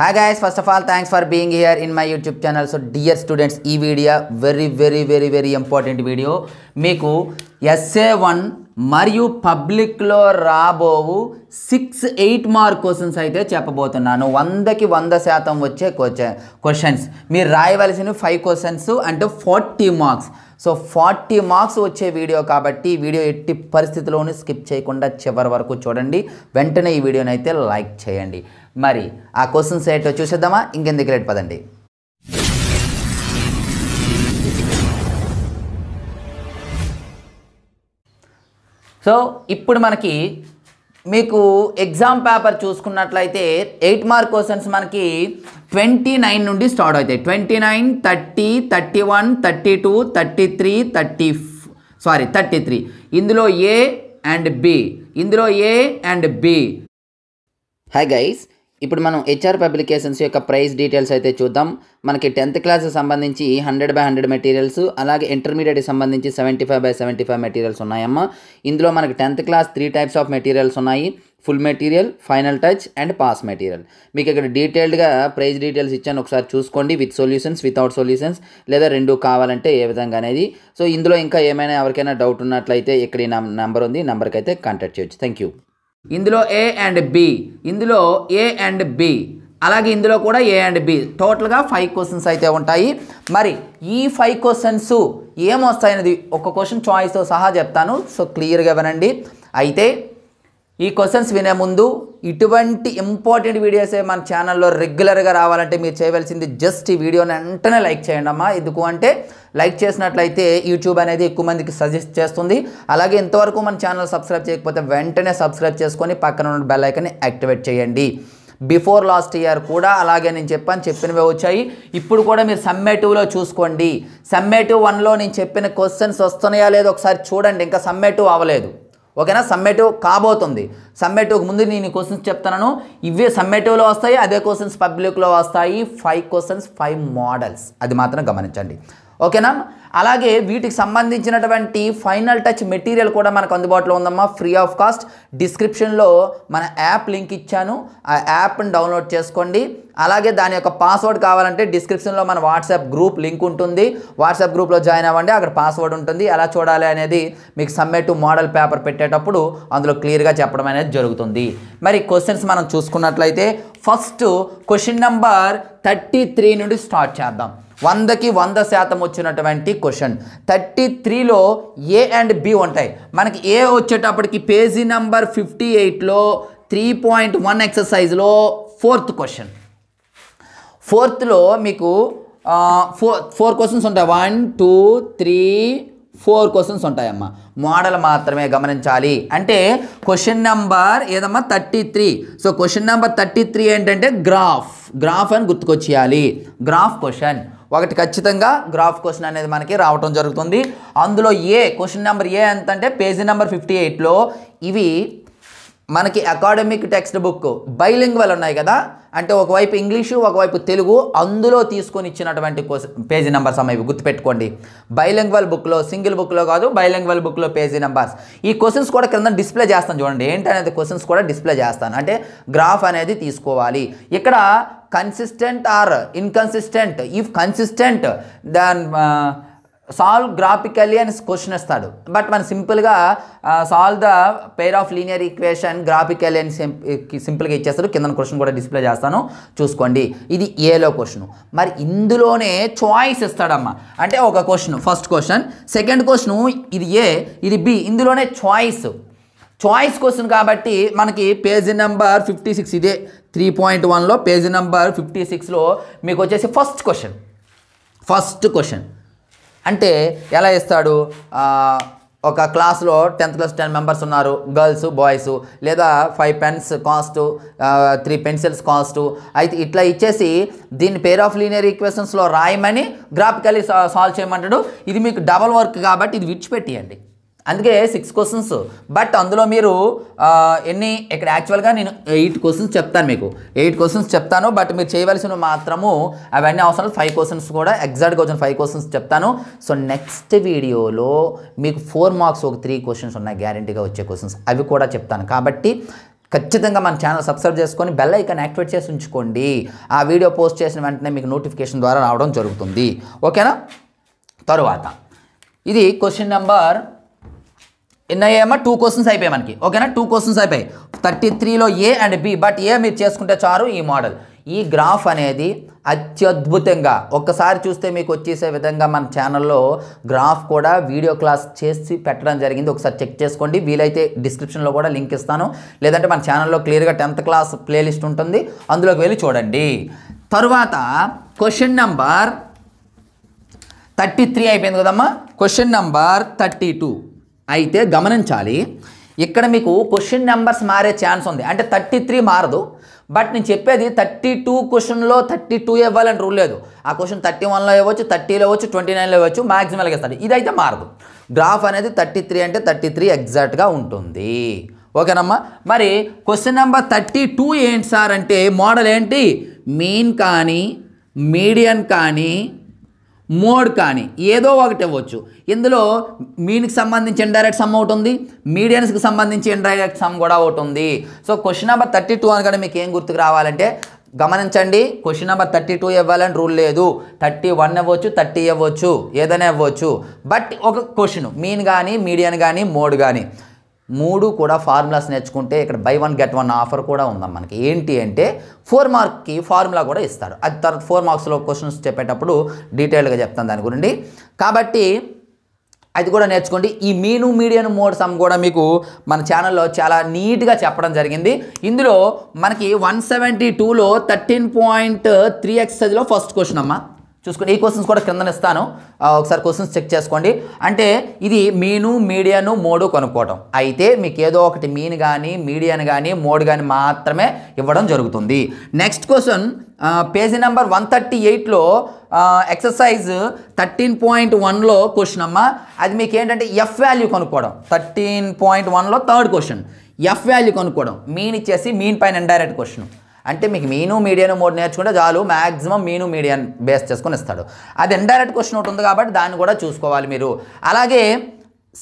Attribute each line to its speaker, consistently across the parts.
Speaker 1: Hi guys first of all thanks for being here in my YouTube channel so dear students ఈ video very very very very important video మీకు SA one మరియు పబ్లిక్లో రాబోవు six eight mark questions అయితే చెప్పబోతున్నాను. వందకి వంద శాతం వచ్చే క్వశ్చన్స్ మీరు రాయవలసిన ఫైవ్ క్వశ్చన్స్ అంటే forty marks so forty marks వచ్చే వీడియో కాబట్టి వీడియో ఎట్టి పరిస్థితిలోనూ స్కిప్ చేయకుండా చివరి వరకు చూడండి. వెంటనే ఈ వీడియోని అయితే లైక్ చేయండి. మరి ఆ క్వశ్చన్స్ ఏంటో చూసేద్దామా? ఇంకెందుకు లేట్ పదండి. సో ఇప్పుడు మనకి మీకు ఎగ్జామ్ పేపర్ చూసుకున్నట్లయితే ఎయిట్ మార్క్ క్వశ్చన్స్ మనకి ట్వంటీ నైన్ నుండి స్టార్ట్ అవుతాయి. Twenty nine thirty thirty one thirty two thirty three thirty sorry thirty three ఇందులో ఏ అండ్ బి ఇందులో A and B hi guys ఇప్పుడు మనం హెచ్ఆర్ పబ్లికేషన్స్ యొక్క price details అయితే చూద్దాం. మనకి టెన్త్ క్లాస్ సంబంధించి హండ్రెడ్ బై హండ్రెడ్ మెటీరియల్స్ అలాగే ఇంటర్మీడియట్కి సంబంధించి seventy five by seventy five materials ఉన్నాయమ్మా. ఇందులో మనకి tenth class three types of materials ఉన్నాయి. Full material final touch and pass material మీకు ఇక్కడ డీటెయిల్డ్గా ప్రైస్ డీటెయిల్స్ ఇచ్చాను. ఒకసారి చూసుకోండి. విత్ సొల్యూషన్స్ వితౌట్ సొల్యూషన్స్ లేదా రెండు కావాలంటే ఏ విధంగా అనేది. సో ఇందులో ఇంకా ఏమైనా ఎవరికైనా డౌట్ ఉన్నట్లయితే ఇక్కడ ఈ నెంబర్ ఉంది. నెంబర్కి అయితే కాంటాక్ట్ చేయొచ్చు. థ్యాంక్ యూ ఇందులో ఏ అండ్ బి ఇందులో ఏ అండ్ బి అలాగే ఇందులో కూడా ఏ అండ్ బి టోటల్గా ఫైవ్ క్వశ్చన్స్ అయితే ఉంటాయి. మరి ఈ ఫైవ్ క్వశ్చన్స్ ఏమొస్తాయనేది ఒక క్వశ్చన్ చాయిస్తో సహా చెప్తాను. సో క్లియర్గా వినండి. అయితే ఈ క్వశ్చన్స్ వినే ముందు ఇటువంటి ఇంపార్టెంట్ వీడియోసే మన ఛానల్లో రెగ్యులర్గా రావాలంటే మీరు చేయవలసింది జస్ట్ ఈ వీడియోని వెంటనే లైక్ చేయండి అమ్మా. ఎందుకు అంటే లైక్ చేసినట్లయితే యూట్యూబ్ అనేది ఎక్కువ మందికి సజెస్ట్ చేస్తుంది. అలాగే ఇంతవరకు మన ఛానల్ సబ్స్క్రైబ్ చేయకపోతే వెంటనే సబ్స్క్రైబ్ చేసుకొని పక్కన ఉన్న బెల్ ఐకన్ని యాక్టివేట్ చేయండి. బిఫోర్ లాస్ట్ ఇయర్ కూడా అలాగే నేను చెప్పాను చెప్పినవే వచ్చాయి. ఇప్పుడు కూడా మీరు సమ్మేటివ్లో చూసుకోండి. సమ్మేటివ్ వన్లో నేను చెప్పిన క్వశ్చన్స్ వస్తున్నాయా లేదో ఒకసారి చూడండి. ఇంకా సమ్మేటివ్ అవ్వలేదు. ఓకేనా? సమ్మేటివ్ కాబోతుంది. సమ్మేటివ్కి ముందు నేను క్వశ్చన్స్ చెప్తున్నాను. ఇవే సమ్మేటివ్లో వస్తాయి అదే క్వశ్చన్స్ పబ్లిక్లో వస్తాయి. ఫైవ్ క్వశ్చన్స్ ఫైవ్ మోడల్స్ అది మాత్రం గమనించండి. ఓకేనా? అలాగే వీటికి సంబంధించినటువంటి ఫైనల్ టచ్ మెటీరియల్ కూడా మనకు అందుబాటులో ఉందమ్మా ఫ్రీ ఆఫ్ కాస్ట్. డిస్క్రిప్షన్లో మన యాప్ లింక్ ఇచ్చాను ఆ యాప్ని డౌన్లోడ్ చేసుకోండి. అలాగే దాని యొక్క పాస్వర్డ్ కావాలంటే డిస్క్రిప్షన్లో మన వాట్సాప్ గ్రూప్ లింక్ ఉంటుంది. వాట్సాప్ గ్రూప్లో జాయిన్ అవ్వండి అక్కడ పాస్వర్డ్ ఉంటుంది. ఎలా చూడాలి అనేది మీకు సమ్మెట్ మోడల్ పేపర్ పెట్టేటప్పుడు అందులో క్లియర్గా చెప్పడం అనేది జరుగుతుంది. మరి క్వశ్చన్స్ మనం చూసుకున్నట్లయితే first question number thirty three నుండి స్టార్ట్ చేద్దాం. వందకి వంద శాతం వచ్చినటువంటి క్వశ్చన్. థర్టీ త్రీలో ఏ అండ్ బి ఉంటాయి. మనకి ఏ వచ్చేటప్పటికి పేజీ నెంబర్ ఫిఫ్టీ ఎయిట్లో త్రీ పాయింట్ వన్ ఎక్సర్సైజ్లో ఫోర్త్ క్వశ్చన్. ఫోర్త్లో మీకు ఫోర్ ఫోర్ క్వశ్చన్స్ ఉంటాయి. One two three four questions ఉంటాయమ్మా. Model మాత్రమే గమనించాలి. అంటే క్వశ్చన్ నెంబర్ ఏదమ్మా? Thirty three. So question number thirty three ఏంటంటే గ్రాఫ్. గ్రాఫ్ అని గుర్తుకొచ్చేయాలి. Graph question. ఒకటి ఖచ్చితంగా గ్రాఫ్ క్వశ్చన్ అనేది మనకి రావటం జరుగుతుంది. అందులో ఏ క్వశ్చన్ నెంబర్ ఏ ఎంత అంటే పేజీ నెంబర్ ఫిఫ్టీ ఎయిట్లో ఇవి మనకి అకాడమిక్ టెక్స్ట్ బుక్ బైలింగ్వల్ ఉన్నాయి కదా? అంటే ఒకవైపు ఇంగ్లీషు ఒకవైపు తెలుగు అందులో తీసుకొని ఇచ్చినటువంటి పేజీ నెంబర్స్ అమ్మ ఇవి గుర్తుపెట్టుకోండి. బైలింగ్వల్ బుక్లో సింగిల్ బుక్లో కాదు బైలింగ్వల్ బుక్లో పేజీ నెంబర్స్. ఈ క్వశ్చన్స్ కూడా కింద డిస్ప్లే చేస్తాను చూడండి. ఏంటనేది క్వశ్చన్స్ కూడా డిస్ప్లే చేస్తాను. అంటే గ్రాఫ్ అనేది తీసుకోవాలి. ఇక్కడ consistent or inconsistent if consistent then solve graphically అని క్వశ్చన్ ఇస్తాడు బట్ మనం సింపుల్గా solve the pair of linear equation graphically అని సింపుల్గా ఇచ్చేస్తాడు. కింద క్వశ్చన్ కూడా డిస్ప్లే చేస్తాను. చూసుకోండి. ఇది ఏలో క్వశ్చన్ మరి ఇందులోనే చాయిస్ ఇస్తాడమ్మా. అంటే ఒక question first question second question ఇది ఏ ఇది బి ఇందులోనే చాయిస్ చాయిస్ క్వశ్చన్ కాబట్టి మనకి పేజీ నెంబర్ ఫిఫ్టీ సిక్స్ ఇదే త్రీ పాయింట్ వన్లో పేజీ నెంబర్ ఫిఫ్టీ సిక్స్లో మీకు వచ్చేసి ఫస్ట్ క్వశ్చన్ ఫస్ట్ క్వశ్చన్ అంటే ఎలా ఇస్తాడు? ఒక క్లాస్లో టెన్త్ క్లాస్ టెన్ మెంబర్స్ ఉన్నారు. గర్ల్స్ బాయ్స్ లేదా five pens cost three pencils cost. అయితే ఇట్లా ఇచ్చేసి దీన్ని పేర్ ఆఫ్ లీనియర్ ఈక్వేషన్స్లో రాయమని గ్రాఫికలీ సాల్వ్ చేయమంటాడు. ఇది మీకు డబల్ వర్క్ కాబట్టి ఇది విడిచిపెట్టేయండి. అందుకే సిక్స్ క్వశ్చన్స్ బట్ అందులో మీరు ఎన్ని ఇక్కడ యాక్చువల్గా నేను ఎయిట్ క్వశ్చన్స్ చెప్తాను మీకు. ఎయిట్ క్వశ్చన్స్ చెప్తాను బట్ మీరు చేయవలసిన మాత్రము అవన్నీ అవసరం ఫైవ్ క్వశ్చన్స్ కూడా ఎగ్జాక్ట్గా వచ్చిన ఫైవ్ క్వశ్చన్స్ చెప్తాను. సో నెక్స్ట్ వీడియోలో మీకు ఫోర్ మార్క్స్ ఒక త్రీ క్వశ్చన్స్ ఉన్నాయి గ్యారంటీగా వచ్చే క్వశ్చన్స్ అవి కూడా చెప్తాను. కాబట్టి ఖచ్చితంగా మన ఛానల్ సబ్స్క్రైబ్ చేసుకొని బెల్ ఐకాన్ యాక్టివేట్ చేసి ఉంచుకోండి. ఆ వీడియో పోస్ట్ చేసిన వెంటనే మీకు నోటిఫికేషన్ ద్వారా రావడం జరుగుతుంది. ఓకేనా తరువాత. ఇది క్వశ్చన్ నెంబర్ ఎన్ఐఏమో టూ క్వశ్చన్స్ అయిపోయాయి మనకి. ఓకేనా? టూ క్వశ్చన్స్ అయిపోయాయి. థర్టీ త్రీలో A and B but A మీరు చేసుకుంటే చారు ఈ మోడల్ ఈ గ్రాఫ్ అనేది అత్యద్భుతంగా ఒక్కసారి చూస్తే మీకు వచ్చేసే విధంగా మన ఛానల్లో గ్రాఫ్ కూడా వీడియో క్లాస్ చేసి పెట్టడం జరిగింది. ఒకసారి చెక్ చేసుకోండి. వీలైతే డిస్క్రిప్షన్లో కూడా లింక్ ఇస్తాను. లేదంటే మన ఛానల్లో క్లియర్గా టెన్త్ క్లాస్ ప్లేలిస్ట్ ఉంటుంది. అందులోకి వెళ్ళి చూడండి. తరువాత క్వశ్చన్ నెంబర్ థర్టీ త్రీ అయిపోయింది కదమ్మా? క్వశ్చన్ నెంబర్ థర్టీ టూ అయితే గమనించాలి. ఇక్కడ మీకు క్వశ్చన్ నెంబర్స్ మారే ఛాన్స్ ఉంది. అంటే థర్టీ త్రీ మారదు. బట్ నేను చెప్పేది థర్టీ టూ క్వశ్చన్లో థర్టీ టూ ఇవ్వాలని రూల్ లేదు. ఆ క్వశ్చన్ థర్టీ వన్లో ఇవ్వచ్చు థర్టీలో ఇవ్వచ్చు ట్వంటీ నైన్లో ఇవ్వచ్చు మ్యాక్సిమల్గా ఇస్తాడు. ఇదైతే మారదు. గ్రాఫ్ అనేది థర్టీ త్రీ అంటే థర్టీ త్రీ ఎగ్జాక్ట్గా ఉంటుంది. ఓకేనమ్మా? మరి క్వశ్చన్ నెంబర్ థర్టీ టూ ఏంటి సార్? అంటే మోడల్ ఏంటి? మీన్ కానీ మీడియన్ కానీ మోడ్ కానీ ఏదో ఒకటి ఇవ్వచ్చు. ఇందులో మీన్కి సంబంధించి ఇండైరెక్ట్ సమ్ ఒకటి ఉంది మీడియన్స్కి సంబంధించి ఇండైరెక్ట్ సమ్ కూడా ఒకటి ఉంది. So question number thirty two అనగానే మీకు ఏం గుర్తుకు రావాలంటే గమనించండి క్వశ్చన్ నెంబర్ థర్టీ టూ ఇవ్వాలని రూల్ లేదు. థర్టీ వన్ ఇవ్వచ్చు థర్టీ ఇవ్వచ్చు ఏదైనా ఇవ్వచ్చు. బట్ ఒక క్వశ్చన్ మీన్ కానీ మీడియన్ కానీ మోడ్ కానీ మూడు కూడా ఫార్ములాస్ నేర్చుకుంటే ఇక్కడ buy one get one offer కూడా ఉందాం మనకి. ఏంటి అంటే ఫోర్ మార్క్కి ఫార్ములా కూడా ఇస్తారు. అది తర్వాత ఫోర్ మార్క్స్లో క్వశ్చన్స్ చెప్పేటప్పుడు డీటెయిల్గా చెప్తాను దాని గురించి. కాబట్టి అది కూడా నేర్చుకోండి. ఈ మీను మీడియన్ మోడ్ సమ్ కూడా మీకు మన ఛానల్లో చాలా నీట్గా చెప్పడం జరిగింది. ఇందులో మనకి వన్ సెవెంటీ టూలో థర్టీన్ పాయింట్ త్రీ ఎక్సైజ్లో ఫస్ట్ క్వశ్చన్ అమ్మా. చూసుకోండి. ఈ క్వశ్చన్స్ కూడా క్రింద ఇస్తాను. ఒకసారి క్వశ్చన్స్ చెక్ చేసుకోండి. అంటే ఇది మీను మీడియాను మోడు కొనుక్కోవటం. అయితే మీకు ఏదో ఒకటి మీన్ కానీ మీడియాను కానీ మోడ్ కానీ మాత్రమే ఇవ్వడం జరుగుతుంది. Next question page number one thirty ఎయిట్లో ఎక్సర్సైజ్ థర్టీన్ పాయింట్ వన్లో క్వశ్చన్ అమ్మ. అది మీకు ఏంటంటే ఎఫ్ వాల్యూ కొనుక్కోవడం థర్టీన్ పాయింట్ వన్లో థర్డ్ క్వశ్చన్ ఎఫ్ వాల్యూ కొనుక్కోవడం. మీన్ ఇచ్చేసి మీన్ పైన ఇండైరెక్ట్ క్వశ్చన్ అంటే మీకు మీను మీడియాను మోడ్ నేర్చుకుంటే చాలు. మ్యాక్సిమం మీను మీడియాను బేస్ చేసుకొని ఇస్తాడు. అది ఇండైరెక్ట్ క్వశ్చన్ ఒకటి ఉంది కాబట్టి దాన్ని కూడా చూసుకోవాలి మీరు. అలాగే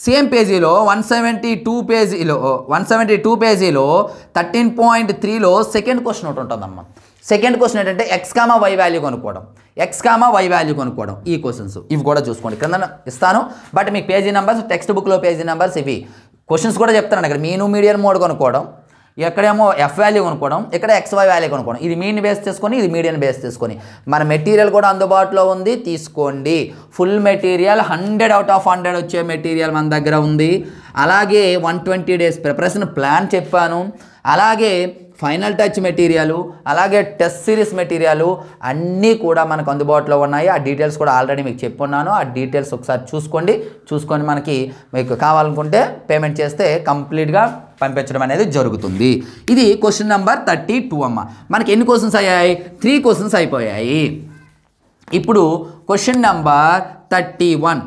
Speaker 1: సేమ్ పేజీలో వన్ సెవెంటీ టూ పేజీలో వన్ సెవెంటీ టూ పేజీలో థర్టీన్ పాయింట్ త్రీలో సెకండ్ క్వశ్చన్ ఒకటి ఉంటుందమ్మా. సెకండ్ క్వశ్చన్ ఏంటంటే ఎక్స్ కామా వై వాల్యూ కొనుక్కోవడం. ఎక్స్ కామా వై వాల్యూ కొనుక్కోవడం. ఈ క్వశ్చన్స్ ఇవి కూడా చూసుకోండి. క్రింద ఇస్తాను. బట్ మీకు పేజీ నెంబర్స్ టెక్స్ట్ బుక్లో పేజీ నెంబర్స్ ఇవి. క్వశ్చన్స్ కూడా చెప్తాను ఇక్కడ మీను మీడియం మోడ్ కొనుక్కోవడం. ఎక్కడేమో ఎఫ్ వాల్యూ కొనుక్కోవడం ఇక్కడ ఎక్స్ వై వాల్యూ కొనుక్కోవడం. ఇది మీన్ బేస్ చేసుకొని ఇది మీడియన్ బేస్ చేసుకొని మన మెటీరియల్ కూడా అందుబాటులో ఉంది తీసుకోండి. Full material hundred out of hundred వచ్చే మెటీరియల్ మన దగ్గర ఉంది. అలాగే one twenty days preparation plan చెప్పాను. అలాగే ఫైనల్ టచ్ మెటీరియల్ అలాగే టెస్ట్ సిరీస్ మెటీరియల్ అన్నీ కూడా మనకు అందుబాటులో ఉన్నాయి. ఆ డీటెయిల్స్ కూడా ఆల్రెడీ మీకు చెప్పున్నాను. ఆ డీటెయిల్స్ ఒకసారి చూసుకోండి. చూసుకొని మనకి మీకు కావాలనుకుంటే పేమెంట్ చేస్తే కంప్లీట్గా పంపించడం అనేది జరుగుతుంది. ఇది క్వశ్చన్ నెంబర్ థర్టీ టూ అమ్మ. మనకి ఎన్ని క్వశ్చన్స్ అయ్యాయి? త్రీ క్వశ్చన్స్ అయిపోయాయి. ఇప్పుడు question number thirty one.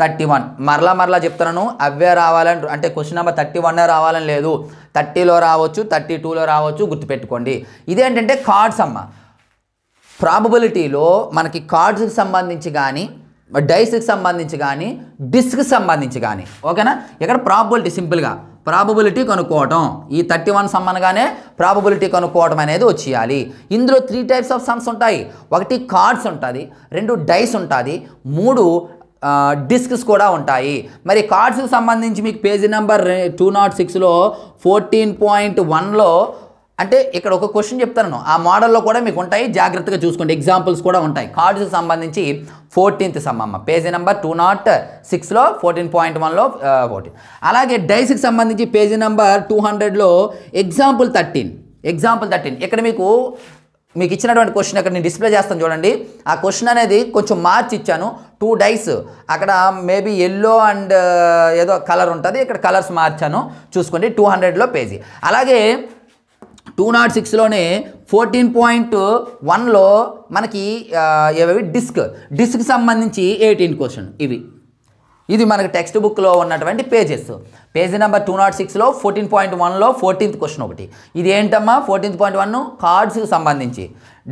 Speaker 1: Thirty one. మరలా మరలా చెప్తున్నాను అవే రావాలని అంటే క్వశ్చన్ నెంబర్ థర్టీ వన్ రావాలని లేదు. థర్టీలో రావచ్చు థర్టీ టూలో రావచ్చు గుర్తుపెట్టుకోండి. ఇదేంటంటే కార్డ్స్ అమ్మ. ప్రాబబిలిటీలో మనకి కార్డ్స్కి సంబంధించి కానీ డైస్కి సంబంధించి కానీ డిస్క్కి సంబంధించి కానీ ఓకేనా ఇక్కడ ప్రాబబిలిటీ సింపుల్గా ప్రాబబిలిటీ కనుక్కోవటం. ఈ థర్టీ వన్ సమ్ ప్రాబబిలిటీ కనుక్కోవడం అనేది వచ్చేయాలి. ఇందులో త్రీ టైప్స్ ఆఫ్ సమ్స్ ఉంటాయి. ఒకటి కార్డ్స్ ఉంటుంది రెండు డైస్ ఉంటుంది మూడు డిస్క్స్ కూడా ఉంటాయి. మరి కార్డ్స్కి సంబంధించి మీకు పేజీ నెంబర్ టూ నాట్ సిక్స్లో ఫోర్టీన్ పాయింట్ వన్లో అంటే ఇక్కడ ఒక క్వశ్చన్ చెప్తాను. ఆ మోడల్లో కూడా మీకు ఉంటాయి. జాగ్రత్తగా చూసుకోండి. ఎగ్జాంపుల్స్ కూడా ఉంటాయి. కార్డ్స్కి సంబంధించి ఫోర్టీన్త్ సమ్మమ్మ. పేజీ నెంబర్ టూ నాట్ సిక్స్లో ఫోర్టీన్ పాయింట్ వన్లో ఫోర్టీన్ అలాగే డైస్కి సంబంధించి పేజీ నెంబర్ టూ హండ్రెడ్లో ఎగ్జాంపుల్ థర్టీన్ ఎగ్జాంపుల్ థర్టీన్ ఇక్కడ మీకు మీకు ఇచ్చినటువంటి క్వశ్చన్ ఇక్కడ నేను డిస్ప్లే చేస్తాను చూడండి. ఆ క్వశ్చన్ అనేది కొంచెం మార్చి ఇచ్చాను. టూ డైస్ అక్కడ మేబీ ఎల్లో అండ్ ఏదో కలర్ ఉంటుంది. ఇక్కడ కలర్స్ మార్చాను. చూసుకోండి టూ హండ్రెడ్లో పేజీ అలాగే టూ నాట్ సిక్స్లోనే ఫోర్టీన్ పాయింట్ వన్లో మనకి uh, ఏవేవి డిస్క్ డిస్క్ సంబంధించి ఎయిటీన్ క్వశ్చన్ ఇవి. ఇది మనకి టెక్స్ట్ బుక్లో ఉన్నటువంటి pages page number two nought సిక్స్లో ఫోర్టీన్ పాయింట్ వన్లో ఫోర్టీన్త్ క్వశ్చన్ ఒకటి. ఇది ఏంటమ్మా? ఫోర్టీన్త్ పాయింట్ వన్ కార్డ్స్కి సంబంధించి.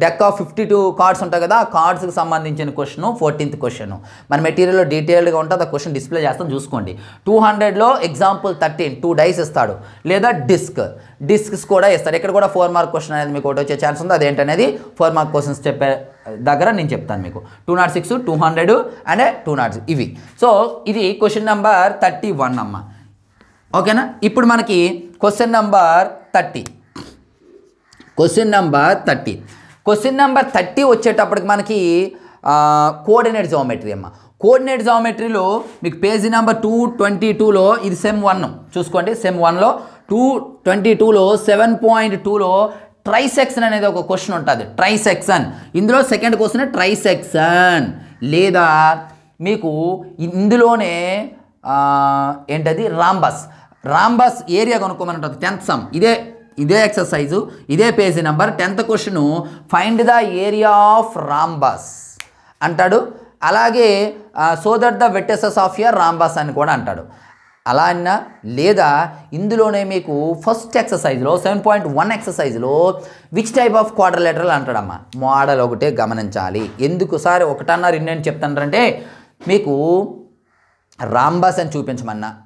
Speaker 1: Deck of fifty two cards ఉంటాయి కదా ఆ కార్డ్స్కి సంబంధించిన క్వశ్చన్ ఫోర్టీన్త్ క్వశ్చన్ మన మెటీరియల్లో డీటెయిల్డ్గా ఉంటుంది ఆ క్వశ్చన్ డిస్ప్లే చేస్తాం చూసుకోండి. టూ హండ్రెడ్లో ఎగ్జాంపుల్ థర్టీన్ టూ డైస్ ఇస్తాడు. లేదా డిస్క్ డిస్క్స్ కూడా ఇస్తాడు ఇక్కడ కూడా ఫోర్ మార్క్ క్వశ్చన్ అనేది మీకు ఒకటి వచ్చే ఛాన్స్ ఉంది. అదేంటనేది? ఫోర్ మార్క్ క్వశ్చన్స్ చెప్పే దగ్గర నేను చెప్తాను మీకు. Two nought six two hundred and two nought ఇవి. సో ఇది క్వశ్చన్ నెంబర్ థర్టీ వన్ అమ్మ ఓకేనా ఇప్పుడు మనకి question number thirty question number thirty question number thirty వచ్చేటప్పటికి మనకి కోఆర్డినేట్ జామెట్రీ అమ్మ. కోఆర్డినేట్ జామెట్రీలో మీకు పేజీ నెంబర్ టూ ట్వంటీ టూలో ఇది సెమ్ వన్ చూసుకోండి సెమ్ వన్లో టూ ట్వంటీ టూలో సెవెన్ పాయింట్ టూలో ట్రైసెక్షన్ అనేది ఒక క్వశ్చన్ ఉంటుంది. ట్రైసెక్షన్ ఇందులో సెకండ్ క్వశ్చన్ ట్రైసెక్షన్ లేదా మీకు ఇందులోనే ఏంటది? రాంబస్. రాంబస్ ఏరియా కనుక్కోమని ఉంటుంది. Tenth sum. ఇదే ఇదే ఎక్సర్సైజు. ఇదే page number. Tenth question find the area of rhombus అంటాడు. అలాగే so that the vertices of your rhombus అని కూడా అంటాడు. అలా అన్నా లేదా ఇందులోనే మీకు ఫస్ట్ ఎక్సర్సైజ్లో సెవెన్ పాయింట్ వన్ ఎక్సర్సైజ్లో which type of quadrilateral అంటాడమ్మా? మోడల్ ఒకటే గమనించాలి. ఎందుకు సార్? ఒకటన్నా రెండని చెప్తానంటే మీకు రాంబాస్ అని చూపించమన్నా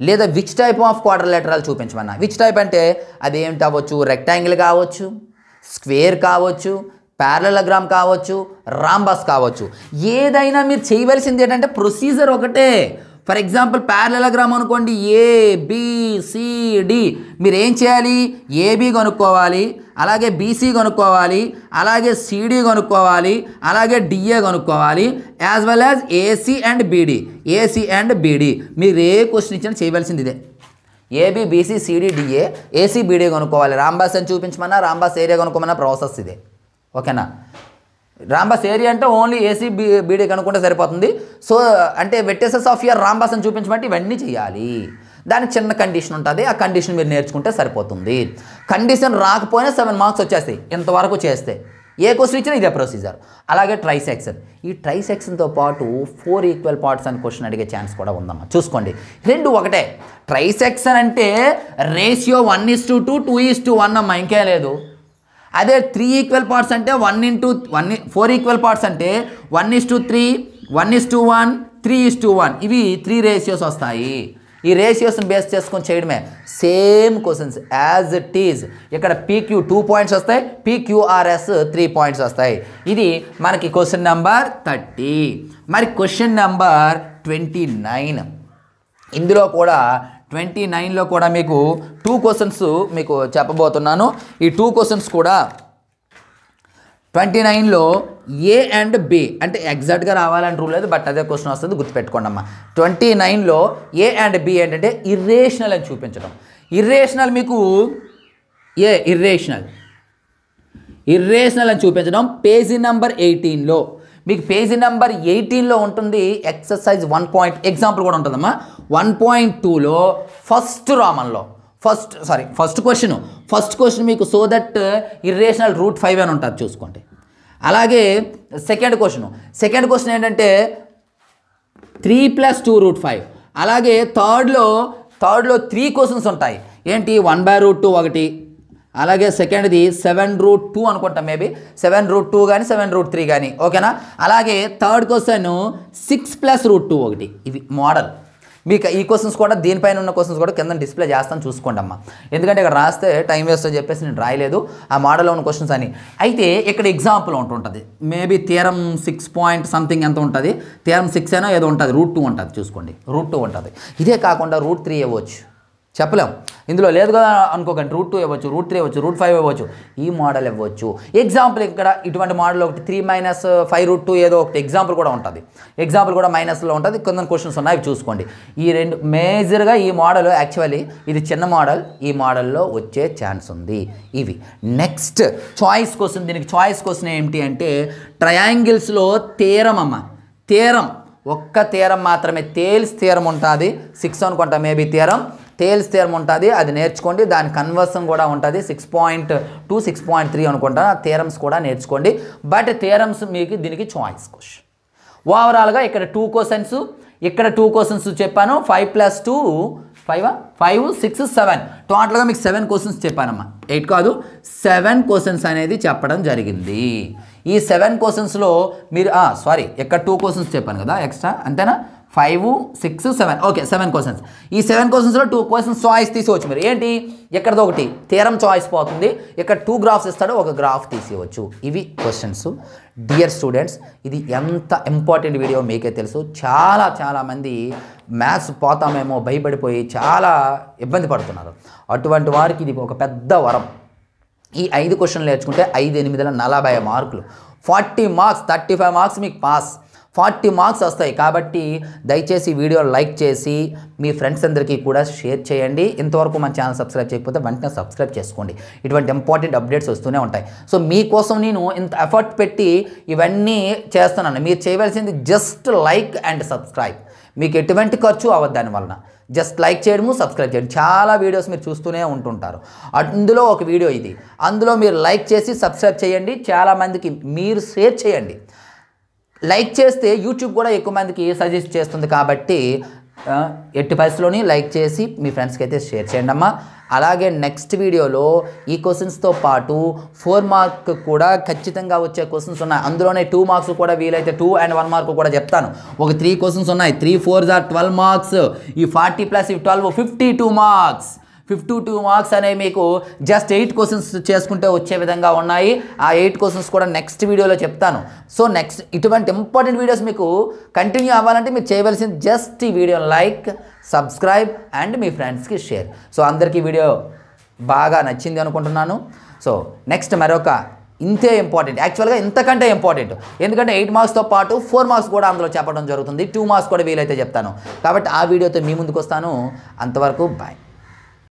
Speaker 1: లేదా which type of quadrilateral చూపించమన్నా. విచ్ టైప్ అంటే అది ఏమిటి అవ్వచ్చు? రెక్టాంగిల్ కావచ్చు స్క్వేర్ కావచ్చు ప్యారలగ్రామ్ కావచ్చు రాంబస్ కావచ్చు. ఏదైనా మీరు చేయవలసింది ఏంటంటే ప్రొసీజర్ ఒకటే. ఫర్ ఎగ్జాంపుల్ ప్యారలగ్రామ్ అనుకోండి ఏ బి మీరు ఏం చేయాలి ఏబి కనుక్కోవాలి అలాగే బీసీ కనుక్కోవాలి అలాగే సిడి కనుక్కోవాలి అలాగే డిఏ కనుక్కోవాలి as well as AC and BD AC and BD మీరు ఏ క్వశ్చన్ ఇచ్చినా చేయవలసింది ఇదే. AB BC CD DA AC BD కొనుక్కోవాలి రాంబాస్ అని చూపించమన్నా రాంబాస్ ఏరియా కొనుక్కోమన్నా ప్రాసెస్ ఇదే. ఓకేనా రాంబాస్ ఏరియా అంటే ఓన్లీ ఏసీ బీ బీడీ కనుక్కుంటే సరిపోతుంది. సో అంటే వెట్టెసెస్ ఆఫ్ ఇయర్ రాంబస్ అని చూపించమంటే ఇవన్నీ చేయాలి. దానికి చిన్న కండిషన్ ఉంటుంది. ఆ కండిషన్ మీరు నేర్చుకుంటే సరిపోతుంది. కండిషన్ రాకపోయినా సెవెన్ మార్క్స్ వచ్చేస్తాయి. ఇంతవరకు చేస్తే. ఏ క్వశ్చన్ ఇచ్చినా ఇదే ప్రొసీజర్ అలాగే ట్రై సెక్షన్ ఈ ట్రై సెక్షన్తో పాటు ఫోర్ ఈక్వల్ పార్ట్స్ అని క్వశ్చన్ అడిగే ఛాన్స్ కూడా ఉందమ్మా. చూసుకోండి. రెండు ఒకటే. ట్రై సెక్షన్ అంటే ratio one is to two two is to one అమ్మా. ఇంకేం లేదు. అదే త్రీ ఈక్వల్ పార్ట్స్ అంటే one into one four equal parts అంటే one is to three one is to one three is to one ఇవి three ratios వస్తాయి. ఈ రేషియోస్ని బేస్ చేసుకొని చేయడమే. Same questions as it is ఇక్కడ పీక్యూ టూ పాయింట్స్ వస్తాయి పీక్యూఆర్ఎస్ త్రీ పాయింట్స్ వస్తాయి. ఇది మనకి క్వశ్చన్ నెంబర్ థర్టీ మరి క్వశ్చన్ నెంబర్ ట్వంటీ నైన్ ఇందులో కూడా ట్వంటీ నైన్లో కూడా మీకు టూ క్వశ్చన్స్ మీకు చెప్పబోతున్నాను. ఈ టూ క్వశ్చన్స్ కూడా ట్వంటీ నైన్లో ఏ అండ్ బి అంటే ఎగ్జాక్ట్గా రావాలని రూల్ లేదు బట్ అదే క్వశ్చన్ వస్తుంది గుర్తుపెట్టుకోండి అమ్మా ట్వంటీ నైన్లో ఏ అండ్ బి ఏంటంటే ఇర్రేషనల్ అని చూపించడం. ఇర్రేషనల్ మీకు ఏ? ఇర్రేషనల్ ఇర్రేషనల్ అని చూపించడం. పేజీ నెంబర్ ఎయిటీన్లో మీకు పేజీ నెంబర్ ఎయిటీన్లో ఉంటుంది ఎక్సర్సైజ్ వన్ పాయింట్ ఎగ్జాంపుల్ కూడా ఉంటుందమ్మా. వన్ పాయింట్ టూలో first రామన్లో first sorry first question. First question మీకు so that irrational root five అని ఉంటుంది చూసుకోండి. అలాగే సెకండ్ క్వశ్చన్. సెకండ్ క్వశ్చన్ ఏంటంటే three plus two root five అలాగే థర్డ్లో థర్డ్లో త్రీ క్వశ్చన్స్ ఉంటాయి. ఏంటి? వన్ బై రూట్ టూ ఒకటి అలాగే సెకండ్ది సెవెన్ రూట్ టూ అనుకుంటాం మేబీ సెవెన్ రూట్ టూ కానీ సెవెన్ రూట్ త్రీ కానీ ఓకేనా? అలాగే third question six plus root two ఒకటి. ఇవి మోడల్ మీకు ఈ క్వశ్చన్స్ కూడా దీనిపైన ఉన్న క్వశ్చన్స్ కూడా కింద డిస్ప్లే చేస్తాను చూసుకోండి అమ్మా. ఎందుకంటే ఇక్కడ రాస్తే టైం వేస్ట్ అని చెప్పేసి నేను రాయలేదు. ఆ మోడల్లో ఉన్న క్వశ్చన్స్ అని. అయితే ఇక్కడ ఎగ్జాంపుల్ ఉంటుంటుంది మేబీ తీరం సిక్స్ పాయింట్ సంథింగ్ ఎంత ఉంటుంది? తీరం సిక్స్ అయినా ఏదో ఉంటుంది. రూట్ టూ ఉంటుంది. చూసుకోండి. రూట్ టూ ఉంటుంది. ఇదే కాకుండా రూట్ త్రీ ఇవ్వచ్చు. చెప్పలేం. ఇందులో లేదు కదా అనుకోకండి. రూట్ టూ ఇవ్వచ్చు రూట్ త్రీ ఇవ్వచ్చు రూట్ ఫైవ్ ఇవ్వచ్చు. ఈ మోడల్ ఇవ్వచ్చు. ఎగ్జాంపుల్ ఇక్కడ ఇటువంటి మోడల్ ఒకటి three minus five root two ఏదో ఒకటి ఎగ్జాంపుల్ కూడా ఉంటుంది. ఎగ్జాంపుల్ కూడా మైనస్లో ఉంటుంది. కొందరు క్వశ్చన్స్ ఉన్నాయి అవి చూసుకోండి. ఈ రెండు మేజర్గా ఈ మోడల్ యాక్చువల్లీ ఇది చిన్న మోడల్ ఈ మోడల్లో వచ్చే ఛాన్స్ ఉంది. ఇవి. నెక్స్ట్ చాయిస్ క్వశ్చన్ దీనికి చాయిస్ క్వశ్చన్ ఏంటి అంటే ట్రయాంగిల్స్లో తీరం అమ్మ. తీరం ఒక్క తీరం మాత్రమే. తేల్స్ తీరం ఉంటుంది. సిక్స్ అనుకుంటా మేబీ తీరం టేల్స్ తీరం ఉంటుంది అది నేర్చుకోండి. దాని కన్వర్షన్ కూడా ఉంటుంది. Six point two six point three అనుకుంటా. ఆ థియరమ్స్ కూడా నేర్చుకోండి. బట్ థియరమ్స్ మీకు దీనికి చాయిస్ క్వశ్చన్ ఓవరాల్గా ఇక్కడ టూ క్వశ్చన్స్ ఇక్కడ టూ క్వశ్చన్స్ చెప్పాను. Five plus two five five six seven టోటల్గా మీకు సెవెన్ క్వశ్చన్స్ చెప్పానమ్మా. ఎయిట్ కాదు. సెవెన్ క్వశ్చన్స్ అనేది చెప్పడం జరిగింది. ఈ సెవెన్ క్వశ్చన్స్లో మీరు సారీ ఇక్కడ టూ క్వశ్చన్స్ చెప్పాను కదా ఎక్స్ట్రా అంతేనా? Five six seven. Okay seven questions ఈ సెవెన్ క్వశ్చన్స్లో టూ క్వశ్చన్స్ చాయిస్ తీసుకోవచ్చు మీరు. ఏంటి? ఎక్కడదో ఒకటి. తీరం చాయిస్ పోతుంది. ఇక్కడ టూ గ్రాఫ్స్ ఇస్తాడో ఒక గ్రాఫ్ తీసేయవచ్చు ఇవి క్వశ్చన్స్ డియర్ స్టూడెంట్స్ ఇది ఎంత ఇంపార్టెంట్ వీడియో మీకే తెలుసు. చాలా చాలా మంది మ్యాథ్స్ పోతామేమో భయపడిపోయి చాలా ఇబ్బంది పడుతున్నారు. అటువంటి వారికి ఇది ఒక పెద్ద వరం. ఈ ఐదు క్వశ్చన్లు నేర్చుకుంటే ఐదు ఎనిమిదిల నలభై మార్కులు. Forty marks thirty five marks మీకు పాస్ ఫార్టీ మార్క్స్ వస్తాయి. కాబట్టి దయచేసి వీడియో లైక్ చేసి మీ ఫ్రెండ్స్ అందరికీ కూడా షేర్ చేయండి. ఇంతవరకు మన ఛానల్ సబ్స్క్రైబ్ చేయకపోతే వెంటనే సబ్స్క్రైబ్ చేసుకోండి. ఇటువంటి ఇంపార్టెంట్ అప్డేట్స్ వస్తూనే ఉంటాయి. సో మీకోసం నేను ఇంత ఎఫర్ట్ పెట్టి ఇవన్నీ చేస్తున్నాను. మీరు చేయవలసింది జస్ట్ లైక్ అండ్ సబ్స్క్రైబ్. మీకు ఎటువంటి ఖర్చు అవ్వదు దానివలన జస్ట్ లైక్ చేయడము సబ్స్క్రైబ్ చేయడం. చాలా వీడియోస్ మీరు చూస్తూనే ఉంటుంటారు. అందులో ఒక వీడియో ఇది. అందులో మీరు లైక్ చేసి సబ్స్క్రైబ్ చేయండి. చాలామందికి మీరు షేర్ చేయండి. లైక్ చేస్తే యూట్యూబ్ కూడా ఎక్కువ మందికి సజెస్ట్ చేస్తుంది కాబట్టి ఎట్టి పరిస్థితుల్లోని లైక్ చేసి మీ ఫ్రెండ్స్కి అయితే షేర్ చేయండి అమ్మా. అలాగే నెక్స్ట్ వీడియోలో ఈ క్వశ్చన్స్తో పాటు ఫోర్ మార్క్ కూడా ఖచ్చితంగా వచ్చే క్వశ్చన్స్ ఉన్నాయి. అందులోనే టూ మార్క్స్ కూడా వీలైతే టూ అండ్ వన్ మార్క్ కూడా చెప్తాను. ఒక త్రీ క్వశ్చన్స్ ఉన్నాయి. Three four or twelve marks. ఈ ఫార్టీ ప్లస్ ఈ twelve fifty two marks. Fifty two marks అనేవి మీకు జస్ట్ ఎయిట్ క్వశ్చన్స్ చేసుకుంటే వచ్చే విధంగా ఉన్నాయి. ఆ ఎయిట్ క్వశ్చన్స్ కూడా నెక్స్ట్ వీడియోలో చెప్తాను. సో నెక్స్ట్ ఇటువంటి ఇంపార్టెంట్ వీడియోస్ మీకు కంటిన్యూ అవ్వాలంటే మీరు చేయవలసింది జస్ట్ ఈ వీడియో లైక్ సబ్స్క్రైబ్ అండ్ మీ ఫ్రెండ్స్కి షేర్ సో అందరికీ వీడియో బాగా నచ్చింది అనుకుంటున్నాను. సో నెక్స్ట్ మరొక ఇంతే ఇంపార్టెంట్ యాక్చువల్గా ఇంతకంటే ఇంపార్టెంట్ ఎందుకంటే ఎయిట్ మార్క్స్తో పాటు ఫోర్ మార్క్స్ కూడా అందులో చెప్పడం జరుగుతుంది. టూ మార్క్స్ కూడా వీలైతే చెప్తాను. కాబట్టి ఆ వీడియోతో మీ ముందుకు వస్తాను. అంతవరకు బాయ్